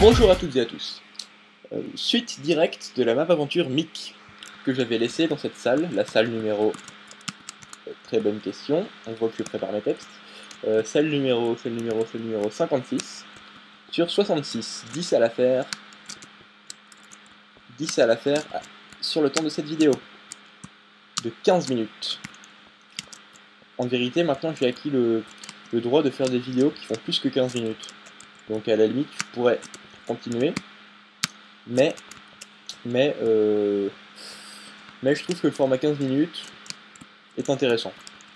Bonjour à toutes et à tous. Euh, suite directe de la map aventure Mick que j'avais laissée dans cette salle, la salle numéro. euh, très bonne question, on voit que je prépare mes textes. Euh, salle numéro, salle numéro, salle numéro 56. Sur 66, 10 à l'affaire. 10 à l'affaire ah, sur le temps de cette vidéo. De 15 minutes. En vérité, maintenant j'ai acquis le, le droit de faire des vidéos qui font plus que 15 minutes. Donc à la limite, je pourrais continuer. Mais, mais, euh, mais je trouve que le format 15 minutes est intéressant.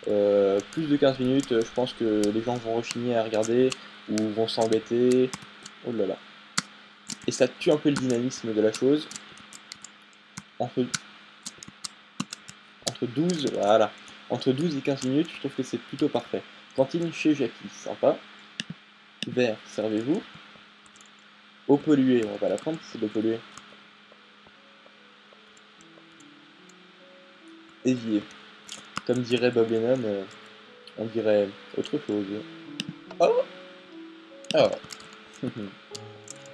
Euh, plus de 15 minutes, je pense que les gens vont rechigner à regarder ou vont s'embêter. Oh là là. Et ça tue un peu le dynamisme de la chose. Entre, entre 12, voilà. Entre 12 et 15 minutes, je trouve que c'est plutôt parfait. Cantine chez Jackie, sympa. Vert, servez-vous. Eau polluée, on va la prendre, c'est l'eau polluée. Évier. Comme dirait Bob Lennon, euh, on dirait autre chose. Oh Oh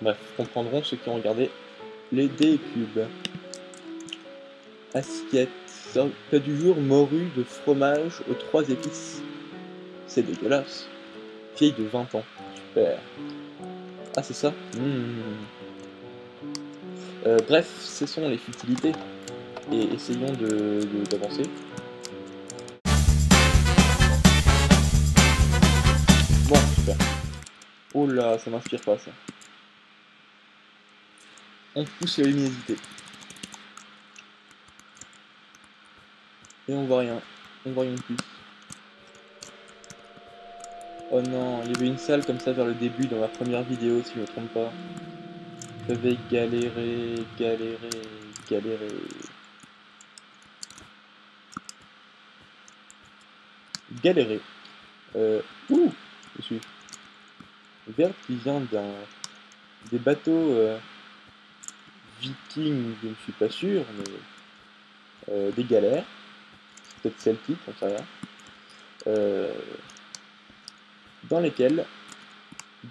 Bref, comprendront ceux qui ont regardé les D-cubes. Assiette. Plat du jour, morue de fromage aux trois épices. C'est dégueulasse. Vieille de 20 ans. Super. Ah, c'est ça Mmh. Euh, Bref, cessons les futilités et essayons de- de- d'avancer. Bon, super. Oh là, ça m'inspire pas ça. On pousse la luminosité. Et on voit rien. On voit rien plus. Oh non, il y avait une salle comme ça vers le début dans ma première vidéo si je me trompe pas. J'avais galéré, galéré, galéré. Galéré. Euh, ouh, je suis. Vert qui vient d'un des bateaux euh, vikings, je ne suis pas sûr, mais euh, des galères. Peut-être celtiques, on sait rien. Dans lesquels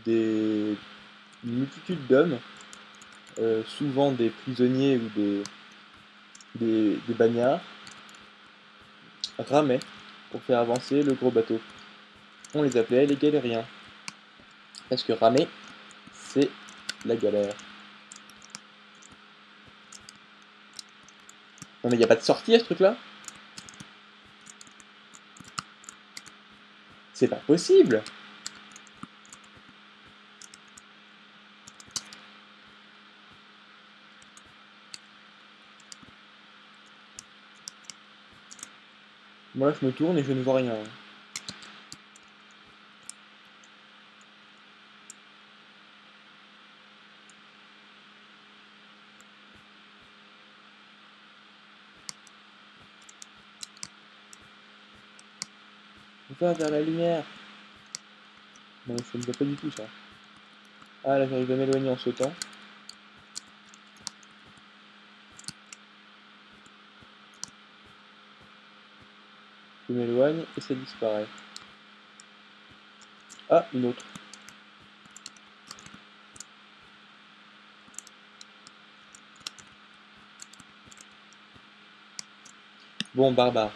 des une multitude d'hommes, euh, souvent des prisonniers ou des, des, des bagnards, ramaient pour faire avancer le gros bateau. On les appelait les galériens. Parce que ramer, c'est la galère. Non mais il n'y a pas de sortie à ce truc-là? C'est pas possible Moi je me tourne et je ne vois rien. Va vers la lumière. Non, ça ne va pas du tout ça. Ah là j'arrive à m'éloigner en sautant. Je m'éloigne ça disparaît. Ah, une autre. Bon, barbare.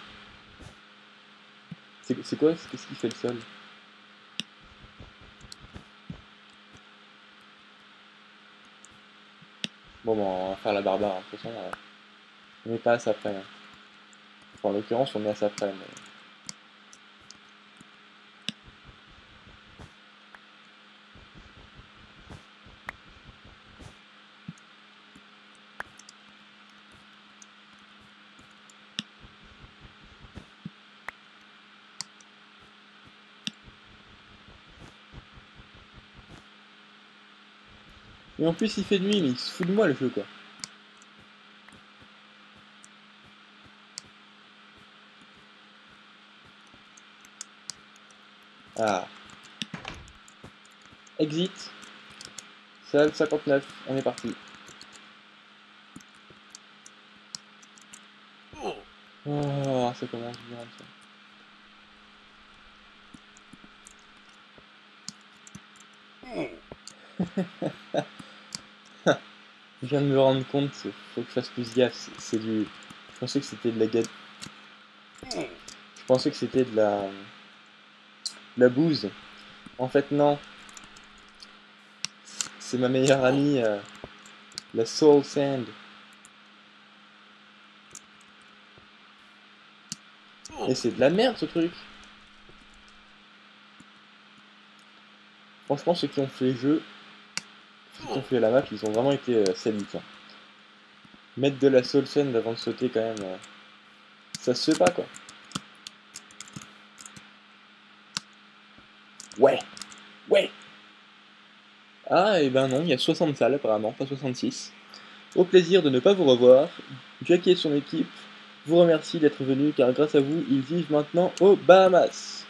C'est quoi? Qu'est-ce qui fait le sol? Bon, on va faire la barbare. hein. De toute façon, on n'est pas à ça près. hein. En l'occurrence, on est à ça près. mais- Et en plus, il fait nuit, mais il se fout de moi le jeu, quoi. Ah. Exit. Salle 59, on est parti. Oh, ça commence bien ça. Je viens de me rendre compte, faut que je fasse plus gaffe. C'est du. Je pensais que c'était de la gâte. Je pensais que c'était de la. de la bouse. En fait, non. C'est ma meilleure amie, euh, la Soul Sand. Et c'est de la merde ce truc. Franchement, ceux qui ont fait le jeu, ceux qui ont fait la map, ils ont vraiment été euh, hein. Mettre de la Soul Sand avant de sauter quand même, euh, ça se fait pas quoi. Ouais, ouais. Ah, et ben non, il y a 60 salles apparemment, pas 66. Au plaisir de ne pas vous revoir. Jackie et son équipe vous remercie d'être venu car grâce à vous, ils vivent maintenant aux Bahamas.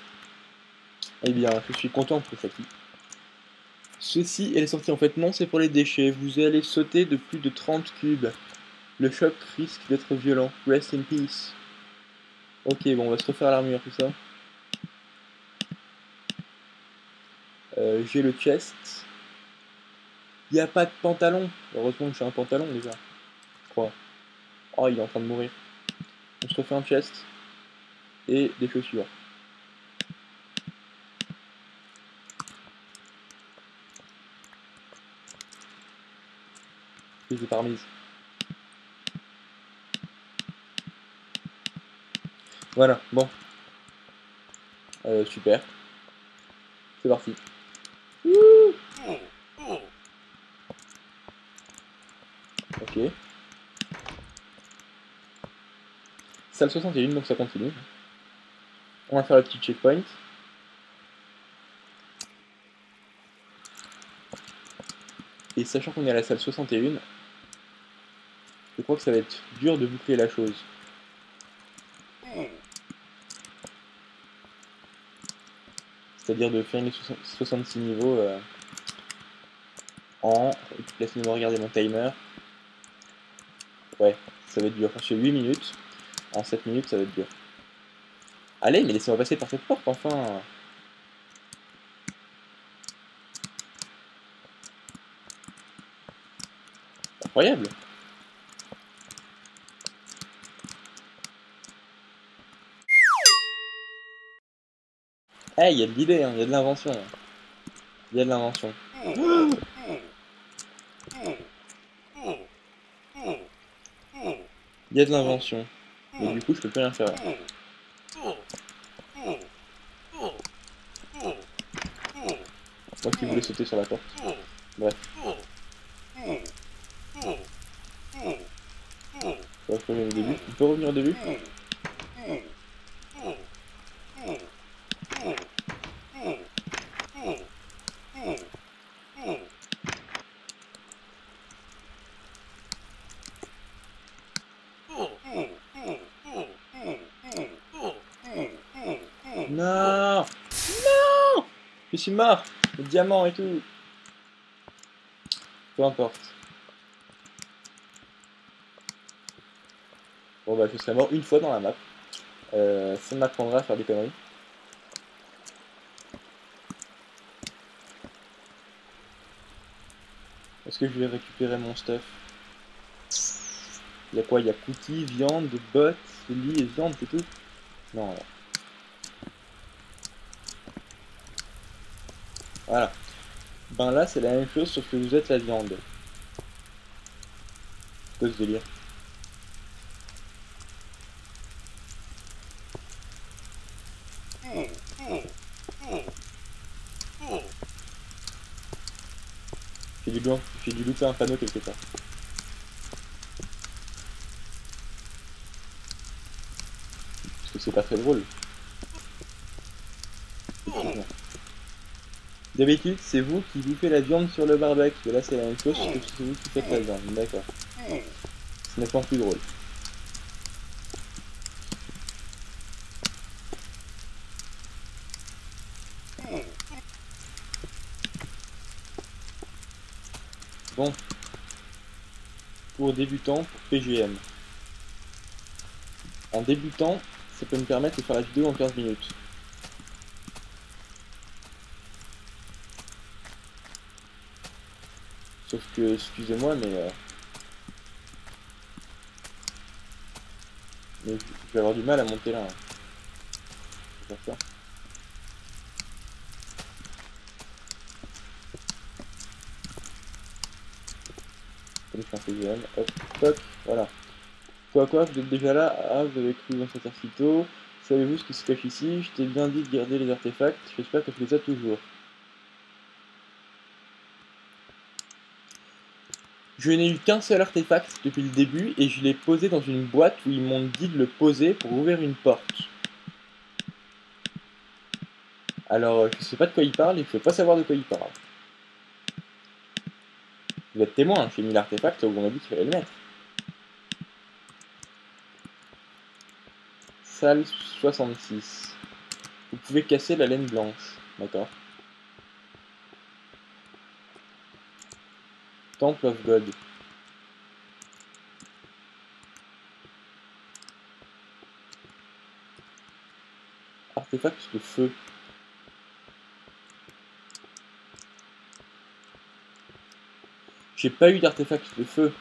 Eh bien, je suis content pour Saki. Ceci est la sortie en fait non, c'est pour les déchets. Vous allez sauter de plus de 30 cubes. Le choc risque d'être violent. Rest in peace. Ok, bon, on va se refaire l'armure, tout ça. Euh, J'ai le chest. Il a pas de pantalon. Heureusement que j'ai un pantalon déjà. Je crois. Oh, il est en train de mourir. On se refait un chest. Et des chaussures. Pas remises. Voilà, bon. Euh, super. C'est parti. Ok. Salle 61, donc ça continue. On va faire le petit checkpoint. Et sachant qu'on est à la salle 61, je crois que ça va être dur de boucler la chose. C'est-à-dire de faire les 66 niveaux euh, en... Laissez-moi regarder mon timer. Ouais, ça va être dur. Sur 8 minutes, en 7 minutes, ça va être dur. Allez, mais laissez-moi passer par cette porte, enfin Incroyable Eh, il y a de l'idée, il y a de l'invention. Il y a de l'invention. Il y a de l'invention. Du coup, je peux plus rien faire. Moi qui voulais sauter sur la porte. Bref. Va revenir au début. On peut revenir au début? Non Non Je suis mort Le diamant et tout Peu importe. Bon bah je serai mort une fois dans la map. Euh, ça m'apprendra à faire des conneries. Est-ce que je vais récupérer mon stuff? Il y a quoi? Il y a cookies, viande, bottes, lit et viande, c'est tout? Non. Voilà. Ben là, c'est la même chose, sauf que vous êtes la viande. Quoi ce délire? Fais du blanc, fais du louper un panneau quelque part. Parce que c'est pas très drôle. D'habitude, c'est vous qui bouffez la viande sur le barbecue. Là, c'est la même chose, sauf que c'est vous qui faites la viande. D'accord. Ce n'est pas plus drôle. Bon. Pour débutant, pour PGM. En débutant, ça peut me permettre de faire la vidéo en 15 minutes. Que, excusez-moi, mais... Euh... Mais je vais avoir du mal à monter là. Hein. Ça. Je un PGM, hop, toc, voilà. Quoi quoi, vous êtes déjà là, ah, vous avez cru dans cet arcito. Savez-vous ce qui se cache ici? Je t'ai bien dit de garder les artefacts, j'espère que tu les as toujours. Je n'ai eu qu'un seul artefact depuis le début et je l'ai posé dans une boîte où ils m'ont dit de le poser pour ouvrir une porte. Alors, je sais pas de quoi il parle et je veux pas savoir de quoi il parle. Vous êtes témoin, j'ai mis l'artefact où on m'a dit qu'il fallait le mettre. Salle 66. Vous pouvez casser la laine blanche. D'accord? Temple of God. Artefact de feu. J'ai pas eu d'artefact de feu.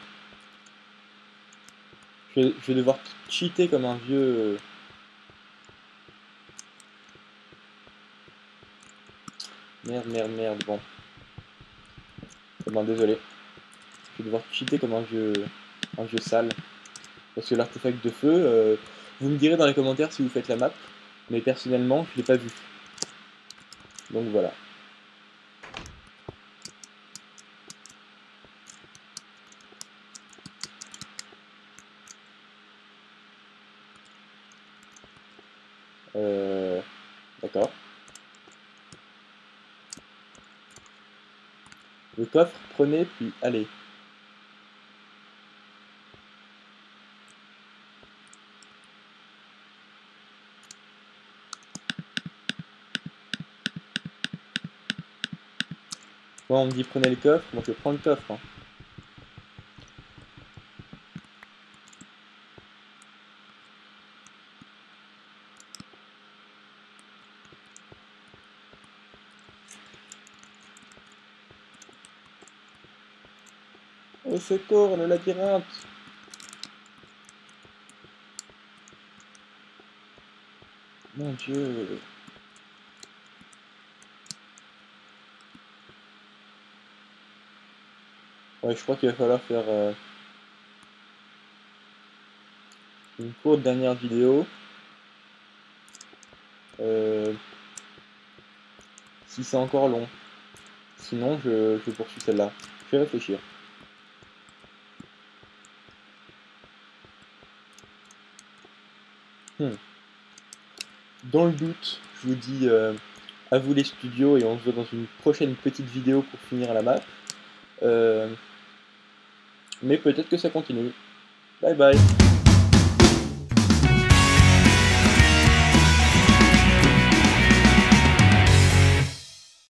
Je vais, devoir cheater comme un vieux... Merde, merde, merde, bon. Bon, désolé. Je vais devoir cheater comme un vieux, un vieux sale. Parce que l'artefact de feu, euh, vous me direz dans les commentaires si vous faites la map, mais personnellement, je l'ai pas vu. Donc voilà. Euh, D'accord. Le coffre, prenez, puis allez. On me dit prenez le coffre, moi je prends le coffre. Hein. Au secours, le labyrinthe Mon dieu Ouais, je crois qu'il va falloir faire euh, une courte dernière vidéo. Euh, si c'est encore long. Sinon, je, poursuis celle-là. Je vais réfléchir. Hmm. Dans le doute, je vous dis euh, à vous les studios et on se voit dans une prochaine petite vidéo pour finir la map. Mais peut-être que ça continue. Bye bye